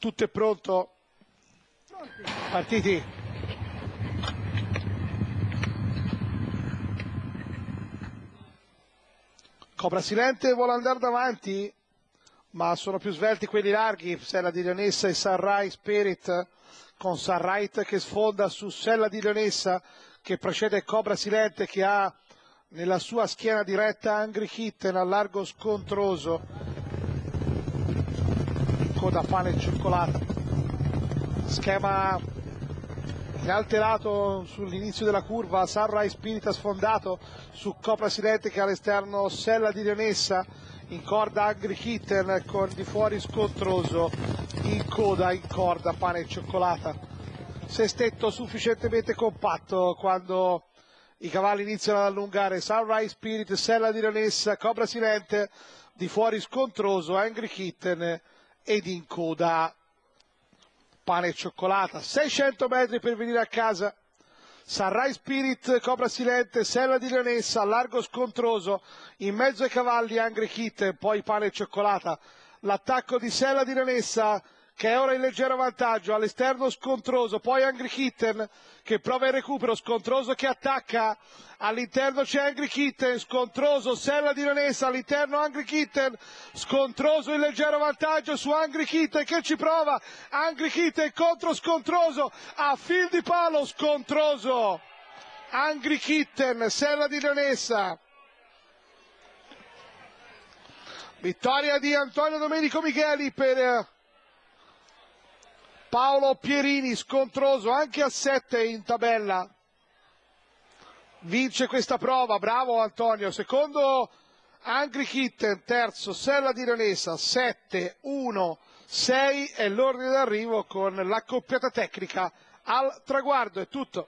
tutto è pronto. Partiti. Cobra Silente vuole andare davanti, ma sono più svelti quelli larghi, Sella di Leonessa e Sunrise Spirit, con Sunrise che sfonda su Sella di Leonessa, che precede Cobra Silente che ha nella sua schiena diretta Angry Kitten a largo scontroso, coda pane e cioccolata. Schema alterato sull'inizio della curva, Sunrise Spirit ha sfondato su Copra Silente che all'esterno Sella di Leonessa, in corda Angry Kitten con di fuori scontroso, in coda, in corda pane e cioccolata. Sestetto sufficientemente compatto quando i cavalli iniziano ad allungare, Sunrise Spirit, Sella di Leonessa, Cobra Silente, di fuori scontroso, Angry Kitten ed in coda pane e cioccolata, 600 metri per venire a casa. Sunrise Spirit, Cobra Silente, Sella di Leonessa, largo scontroso, in mezzo ai cavalli Angry Kitten, poi pane e cioccolata. L'attacco di Sella di Leonessa che è ora in leggero vantaggio, all'esterno scontroso, poi Angry Kitten che prova il recupero, scontroso che attacca, all'interno c'è Angry Kitten, scontroso, Sella di Leonessa, all'interno Angry Kitten, scontroso in leggero vantaggio su Angry Kitten che ci prova, Angry Kitten contro scontroso, a fil di palo, scontroso, Angry Kitten, Sella di Leonessa. Vittoria di Antonio Domenico Micheli per Paolo Pierini scontroso anche a 7 in tabella. Vince questa prova bravo Antonio. Secondo Angry Kitten terzo Sella di Renesa 7 1 6 è l'ordine d'arrivo con l'accoppiata tecnica al traguardo. È tutto